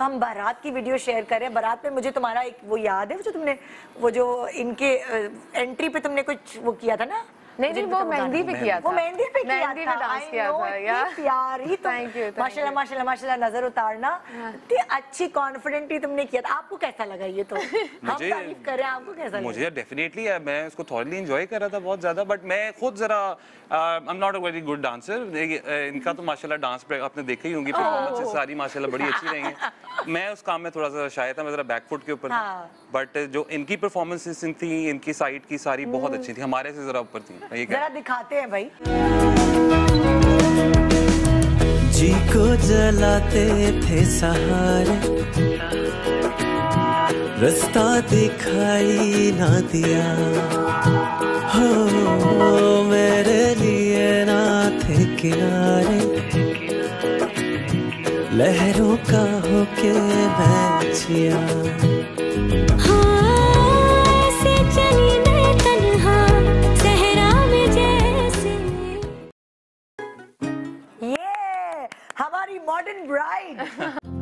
हम बारात की वीडियो शेयर करें बारात में मुझे तुम्हारा एक वो याद है, वो जो तुमने, वो जो इनके एंट्री पे तुमने कुछ वो किया था ना? नहीं नहीं वो मेहंदी पे किया था। वो मेहंदी पे किया मेहंदी पे डांस किया था इतनी या प्यारी तुम Thank you, माशाल्लाह माशाल्लाह माशाल्लाह नज़र उतारना। इतनी अच्छी कॉन्फिडेंटली तुमने किया था। आपको कैसा लगा ये तो? हम तारीफ़ कर रहे हैं आपको कैसा लगा? मुझे डेफिनेटली मैं उसको थॉरली इंजॉय कर रहा था बहुत ज़्यादा बट मैं खुद ज़रा I am not a very good dancer इनका तो माशाल्लाह डांस पे आपने देखी ही होंगी परफॉर्मेंसेस सारी माशाल्लाह बड़ी अच्छी रही हैं मैं उस काम में थोड़ा सा शायद था मैं ज़रा बैकफुट के ऊपर था। हाँ। बट जो इनकी परफॉर्मेंसेस थी इनकी साइड की सारी बहुत अच्छी थी हमारे से ज़रा ऊपर थी। ये जरा दिखाते हैं भाई। जी को जलाते थे सहारे। रास्ता दिखाई ना दिया। हो मेरे लिए ना थे किनारे। लहरों का होके मैं जिया हाँ, ये हमारी मॉडर्न ब्राइड